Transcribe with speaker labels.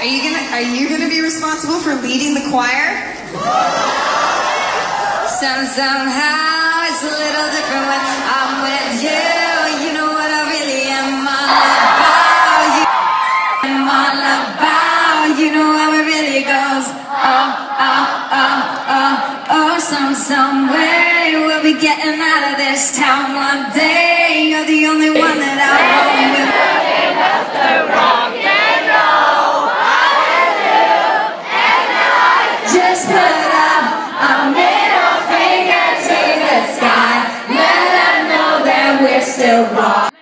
Speaker 1: Are you gonna Are you gonna be responsible for leading the choir? Some somehow it's a little different when I'm with you. You know what I really am all about. You am all about. You know how it really goes. Oh, oh, oh, oh, oh. Some some way we'll be getting out of this town. still raw.